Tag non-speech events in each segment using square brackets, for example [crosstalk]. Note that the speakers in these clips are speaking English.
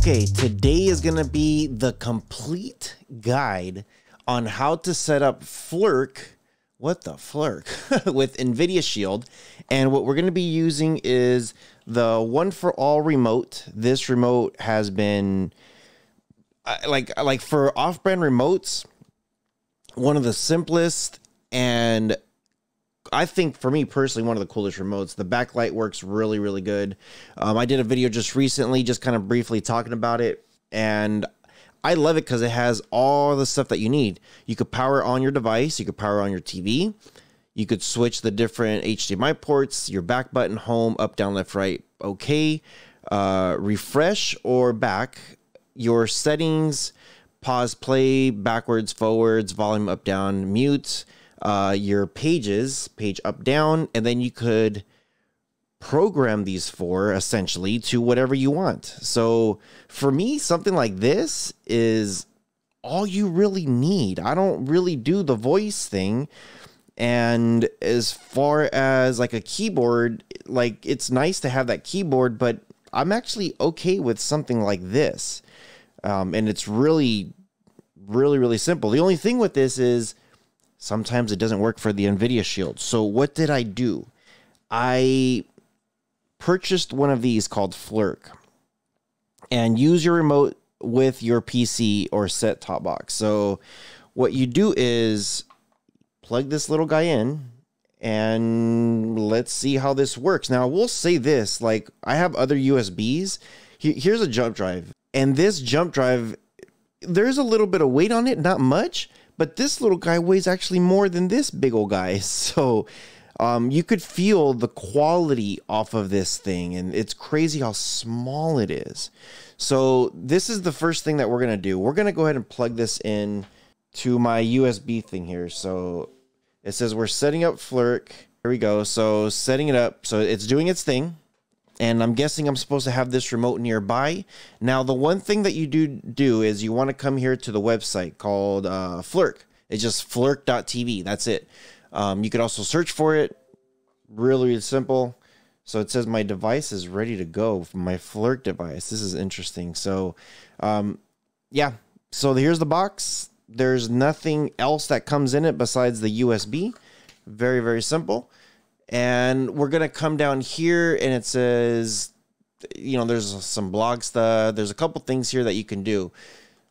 Okay, today is going to be the complete guide on how to set up Flirc. What the Flirc? [laughs] with NVIDIA Shield. And what we're going to be using is the one for all remote. This remote has been uh, like like for off-brand remotes, one of the simplest and I think for me personally, one of the coolest remotes. The backlight works really, really good. Um, I did a video just recently, just kind of briefly talking about it, and I love it because it has all the stuff that you need. You could power on your device, you could power on your TV, you could switch the different HDMI ports, your back button, home, up, down, left, right, okay, uh, refresh or back, your settings, pause, play, backwards, forwards, volume up, down, mute uh, your pages, page up, down, and then you could program these for essentially to whatever you want. So for me, something like this is all you really need. I don't really do the voice thing. And as far as like a keyboard, like it's nice to have that keyboard, but I'm actually okay with something like this. Um, and it's really, really, really simple. The only thing with this is Sometimes it doesn't work for the NVIDIA Shield. So what did I do? I purchased one of these called Flirc and use your remote with your PC or set top box. So what you do is plug this little guy in and let's see how this works. Now, I will say this, like I have other USBs. Here's a jump drive. And this jump drive there's a little bit of weight on it, not much, but this little guy weighs actually more than this big old guy. [laughs] So um, you could feel the quality off of this thing, and it's crazy how small it is. So this is the first thing that we're gonna do. We're gonna go ahead and plug this in to my USB thing here. So it says we're setting up Flirc. Here we go. So setting it up. So it's doing its thing and I'm guessing I'm supposed to have this remote nearby. Now, the one thing that you do do is you want to come here to the website called uh, Flirc. It's just flirc.tv. That's it. Um, you could also search for it. Really, really simple. So it says my device is ready to go. My Flirc device. This is interesting. So, um, yeah. So here's the box. There's nothing else that comes in it besides the USB. Very, very simple and we're gonna come down here and it says you know there's some blog stuff. There's a couple things here that you can do.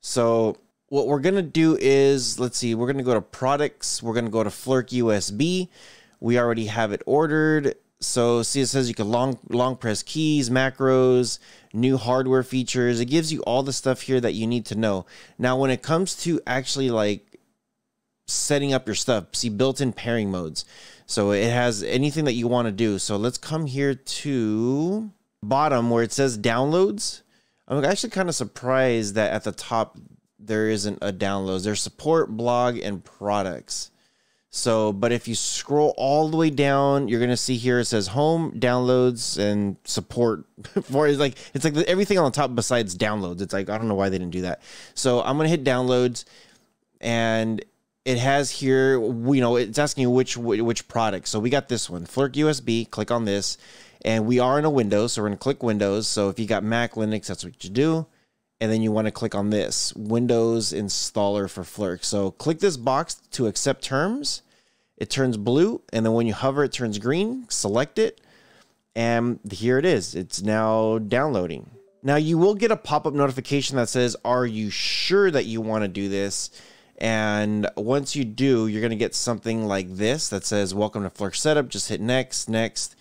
So what we're gonna do is let's see we're gonna go to products. We're gonna go to flirc usb we already have it ordered. So see it says you can long long press keys macros new hardware features. It gives you all the stuff here that you need to know. Now when it comes to actually like setting up your stuff see built-in pairing modes so it has anything that you want to do. So let's come here to bottom where it says downloads. I'm actually kind of surprised that at the top there isn't a downloads. There's support, blog, and products. So, but if you scroll all the way down, you're gonna see here it says home, downloads, and support. [laughs] For it's like it's like everything on the top besides downloads. It's like I don't know why they didn't do that. So I'm gonna hit downloads, and it has here, you know, it's asking you which which product. So we got this one, Flirc USB. Click on this, and we are in a Windows, so we're gonna click Windows. So if you got Mac, Linux, that's what you do. And then you want to click on this Windows installer for Flirc. So click this box to accept terms. It turns blue, and then when you hover, it turns green. Select it, and here it is. It's now downloading. Now you will get a pop-up notification that says, "Are you sure that you want to do this?" And once you do, you're going to get something like this that says, Welcome to Flirc Setup. Just hit next, next.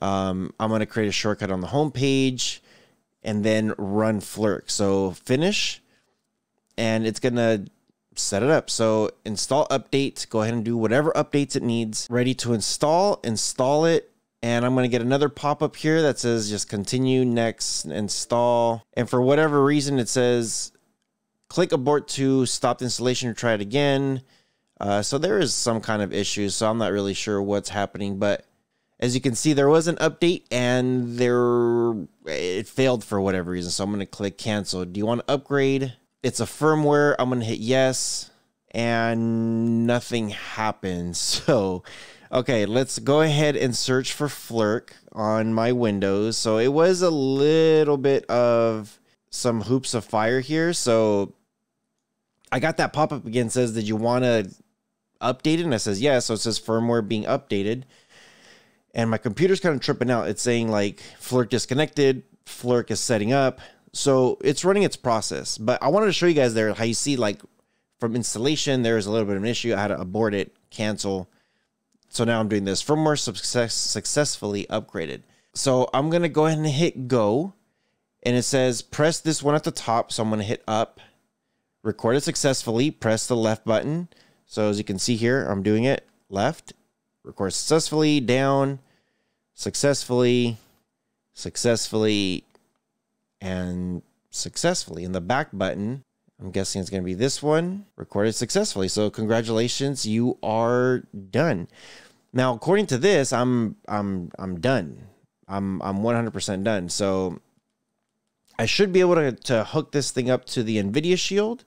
Um, I'm going to create a shortcut on the home page and then run Flirc. So finish, and it's going to set it up. So install update, go ahead and do whatever updates it needs. Ready to install, install it. And I'm going to get another pop up here that says just continue, next, install. And for whatever reason, it says click abort to stop the installation or try it again. Uh, so there is some kind of issue. So I'm not really sure what's happening, but as you can see, there was an update and there it failed for whatever reason. So I'm going to click cancel. Do you want to upgrade? It's a firmware. I'm going to hit yes and nothing happens. [laughs] So, okay, let's go ahead and search for Flirc on my Windows. So it was a little bit of some hoops of fire here. So I got that pop up again. Says, did you want to update it? And I says, yeah. So it says firmware being updated. And my computer's kind of tripping out. It's saying like Flirc disconnected, Flirc is setting up. So it's running its process. But I wanted to show you guys there how you see like from installation, there was a little bit of an issue. I had to abort it, cancel. So now I'm doing this. Firmware success successfully upgraded. So I'm going to go ahead and hit go. And it says press this one at the top. So I'm going to hit up record it successfully, press the left button. So as you can see here, I'm doing it left, record successfully, down, successfully, successfully, and successfully. And the back button, I'm guessing it's going to be this one, recorded successfully. So congratulations, you are done. Now, according to this, I'm I'm I'm done. I'm I'm 100% done. So I should be able to, to hook this thing up to the NVIDIA Shield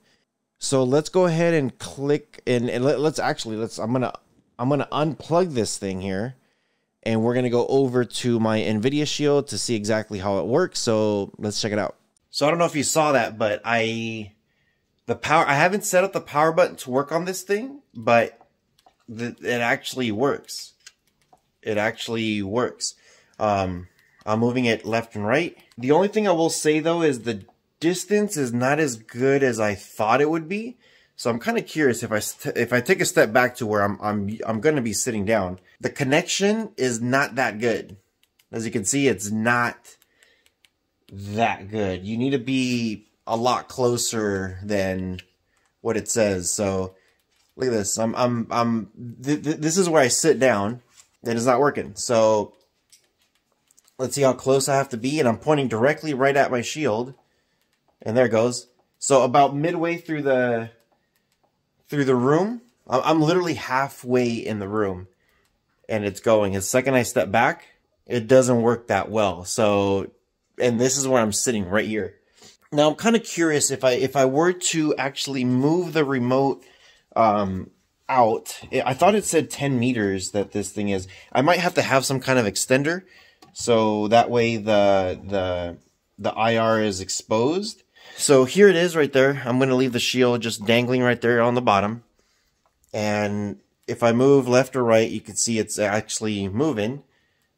so let's go ahead and click and, and let, let's actually let's I'm gonna I'm gonna unplug this thing here and we're gonna go over to my NVIDIA Shield to see exactly how it works. So let's check it out. So I don't know if you saw that, but I the power I haven't set up the power button to work on this thing, but the, it actually works. It actually works. Um, I'm moving it left and right. The only thing I will say though is the distance is not as good as I thought it would be. So I'm kind of curious if I if I take a step back to where I'm I'm I'm going to be sitting down. The connection is not that good. As you can see, it's not that good. You need to be a lot closer than what it says. So look at this. I'm I'm I'm th th this is where I sit down. It is not working. So let's see how close I have to be and I'm pointing directly right at my shield. And there goes. So about midway through the through the room, I'm literally halfway in the room and it's going. The second I step back, it doesn't work that well. So, and this is where I'm sitting right here. Now I'm kind of curious if I if I were to actually move the remote um, out. I thought it said 10 meters that this thing is. I might have to have some kind of extender, so that way the the the IR is exposed. So here it is right there. I'm going to leave the shield just dangling right there on the bottom. And if I move left or right, you can see it's actually moving.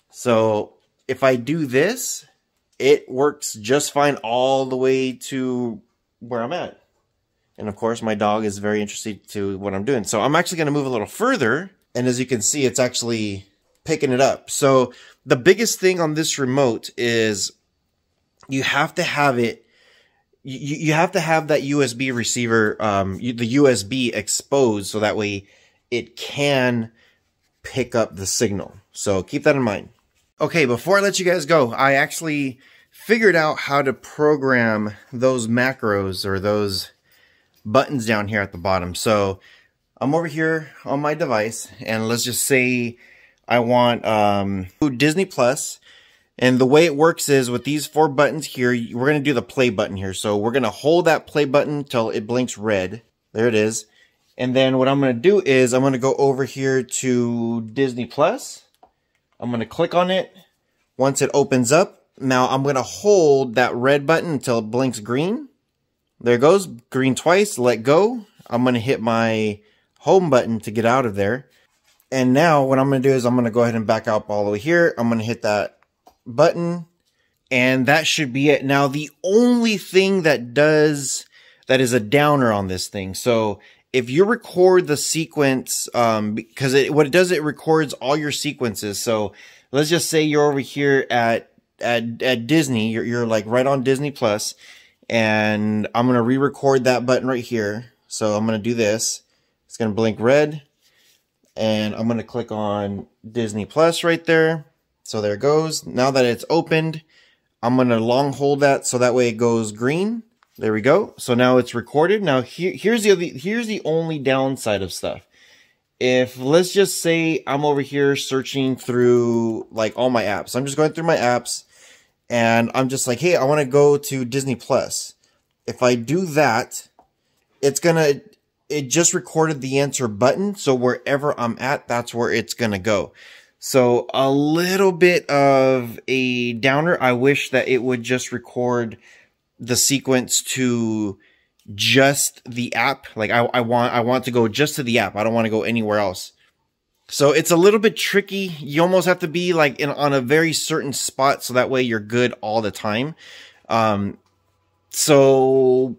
So if I do this, it works just fine all the way to where I'm at. And of course, my dog is very interested to what I'm doing. So I'm actually going to move a little further. And as you can see, it's actually picking it up. So the biggest thing on this remote is you have to have it you, you have to have that USB receiver, um, the USB exposed so that way it can pick up the signal. So keep that in mind. Okay, before I let you guys go, I actually figured out how to program those macros or those buttons down here at the bottom. So I'm over here on my device and let's just say I want um, Disney Plus and the way it works is with these four buttons here, we're going to do the play button here. So we're going to hold that play button until it blinks red. There it is. And then what I'm going to do is I'm going to go over here to Disney Plus. I'm going to click on it. Once it opens up, now I'm going to hold that red button until it blinks green. There goes, green twice, let go. I'm going to hit my home button to get out of there. And now what I'm going to do is I'm going to go ahead and back up all the way here. I'm going to hit that button and that should be it. Now, the only thing that does, that is a downer on this thing. So if you record the sequence, um, because it, what it does, it records all your sequences. So let's just say you're over here at, at, at Disney, you're, you're like right on Disney Plus, and I'm going to re-record that button right here. So I'm going to do this. It's going to blink red and I'm going to click on Disney Plus right there. So there it goes. Now that it's opened, I'm going to long hold that so that way it goes green. There we go. So now it's recorded. Now here, here's the other, here's the only downside of stuff. If let's just say I'm over here searching through like all my apps. I'm just going through my apps and I'm just like, hey, I want to go to Disney Plus. If I do that, it's going to, it just recorded the answer button. So wherever I'm at, that's where it's going to go. So a little bit of a downer. I wish that it would just record the sequence to just the app. Like I, I want I want to go just to the app. I don't want to go anywhere else. So it's a little bit tricky. You almost have to be like in on a very certain spot so that way you're good all the time. Um, so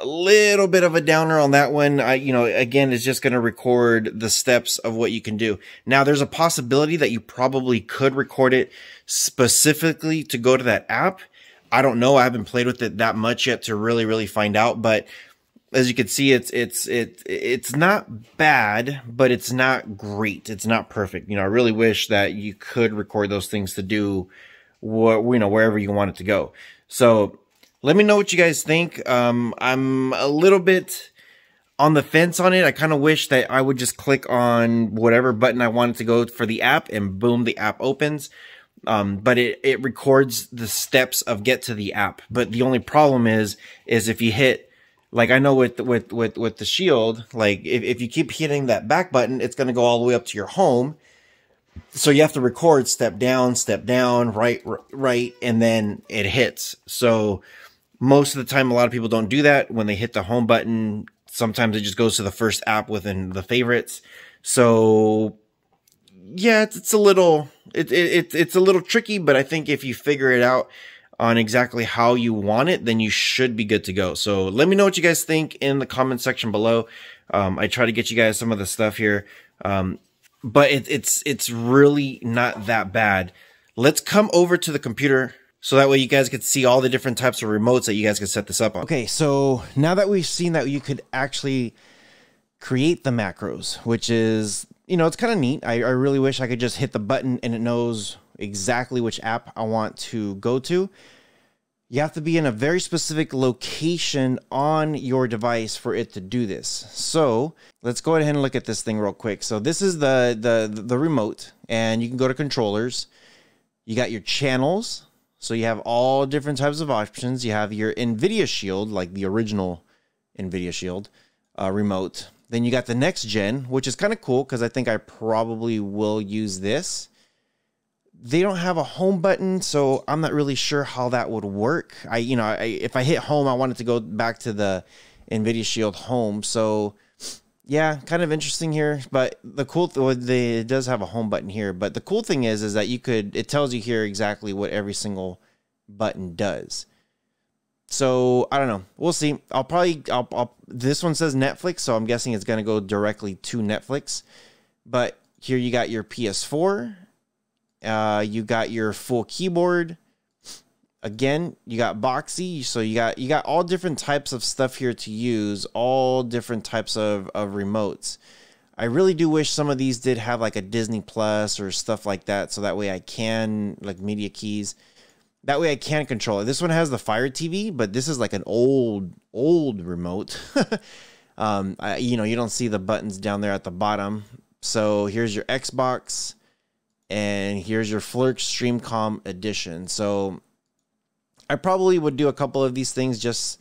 a little bit of a downer on that one. I, you know, again, it's just going to record the steps of what you can do. Now, there's a possibility that you probably could record it specifically to go to that app. I don't know. I haven't played with it that much yet to really, really find out, but as you can see, it's, it's, it, it's not bad, but it's not great. It's not perfect. You know, I really wish that you could record those things to do what, you know, wherever you want it to go. So let me know what you guys think. Um, I'm a little bit on the fence on it. I kind of wish that I would just click on whatever button I wanted to go for the app and boom, the app opens. Um, but it, it records the steps of get to the app. But the only problem is, is if you hit, like I know with, with, with, with the shield, like if, if you keep hitting that back button, it's going to go all the way up to your home. So you have to record step down, step down, right, right, and then it hits. So, most of the time, a lot of people don't do that. When they hit the home button, sometimes it just goes to the first app within the favorites. So yeah, it's, it's a little, it, it, it, it's a little tricky, but I think if you figure it out on exactly how you want it, then you should be good to go. So let me know what you guys think in the comment section below. Um, I try to get you guys some of the stuff here. Um, but it, it's, it's really not that bad. Let's come over to the computer so that way you guys could see all the different types of remotes that you guys could set this up on. Okay, so now that we've seen that you could actually create the macros, which is, you know, it's kind of neat. I, I really wish I could just hit the button and it knows exactly which app I want to go to. You have to be in a very specific location on your device for it to do this. So let's go ahead and look at this thing real quick. So this is the, the, the remote and you can go to controllers. You got your channels, so you have all different types of options. You have your NVIDIA Shield, like the original NVIDIA Shield uh, remote. Then you got the next gen, which is kind of cool because I think I probably will use this. They don't have a home button, so I'm not really sure how that would work. I, you know, I, if I hit home, I wanted to go back to the NVIDIA Shield home. So yeah, kind of interesting here. But the cool th- they, it does have a home button here. But the cool thing is, is that you could it tells you here exactly what every single button does. So I don't know. We'll see. I'll probably I'll, I'll this one says Netflix, so I'm guessing it's gonna go directly to Netflix. But here you got your PS4. Uh, you got your full keyboard again you got Boxee so you got you got all different types of stuff here to use all different types of, of remotes. I really do wish some of these did have like a disney plus or stuff like that so that way i can like media keys. That way i can control it. This one has the fire tv but this is like an old old remote. [laughs] Um I, you know you don't see the buttons down there at the bottom. So here's your xbox and here's your Flirc Streacom edition. So I probably would do a couple of these things just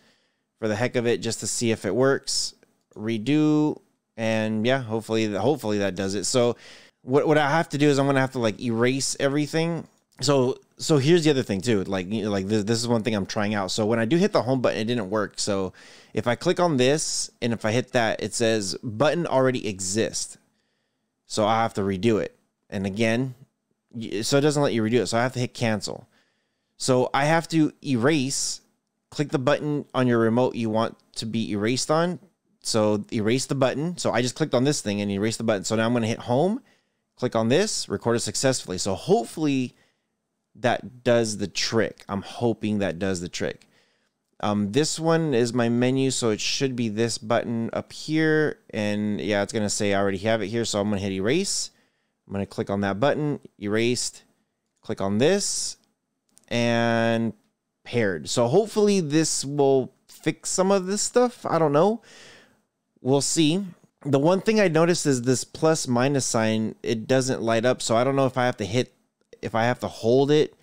for the heck of it, just to see if it works. Redo, and yeah, hopefully, hopefully that does it. So, what what I have to do is I'm gonna have to like erase everything. So so here's the other thing too. Like you know, like this, this is one thing I'm trying out. So when I do hit the home button, it didn't work. So if I click on this and if I hit that, it says button already exists. So I have to redo it. And again, so it doesn't let you redo it. So I have to hit cancel. So I have to erase, click the button on your remote you want to be erased on. So erase the button. So I just clicked on this thing and erase the button. So now I'm going to hit home, click on this, record it successfully. So hopefully that does the trick. I'm hoping that does the trick. Um, this one is my menu, so it should be this button up here. And yeah, it's going to say I already have it here. So I'm going to hit erase. I'm going to click on that button, erased, click on this, and paired. So hopefully this will fix some of this stuff. I don't know. We'll see. The one thing I noticed is this plus minus sign, it doesn't light up. So I don't know if I have to hit, if I have to hold it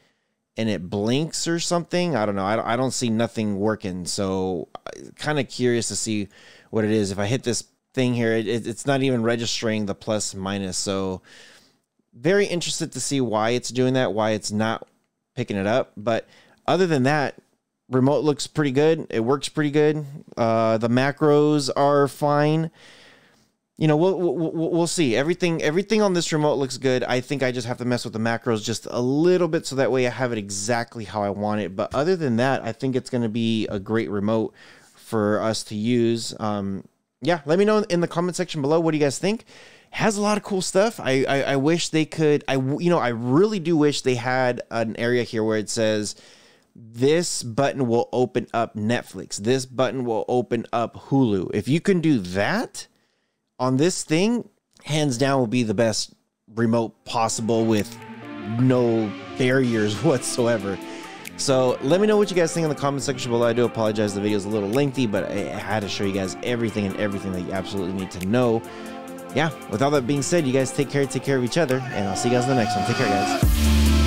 and it blinks or something. I don't know. I, don't see nothing working. So uh, kind of curious to see what it is. If I hit this thing here, it, it's not even registering the plus minus. So very interested to see why it's doing that, why it's not picking it up. But other than that, remote looks pretty good. It works pretty good. Uh, the macros are fine. You know, we'll, we'll we'll see. Everything everything on this remote looks good. I think I just have to mess with the macros just a little bit so that way I have it exactly how I want it. But other than that, I think it's going to be a great remote for us to use. Um, yeah, let me know in the comment section below what do you guys think. Has a lot of cool stuff. I, I I wish they could. I you know I really do wish they had an area here where it says this button will open up Netflix. This button will open up Hulu. If you can do that on this thing, hands down will be the best remote possible with no barriers [laughs] whatsoever. So let me know what you guys think in the comment section below. I do apologize, the video is a little lengthy, but I had to show you guys everything and everything that you absolutely need to know. Yeah, with all that being said, you guys take care, take care of each other, and I'll see you guys in the next one. Take care, guys.